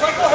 快过！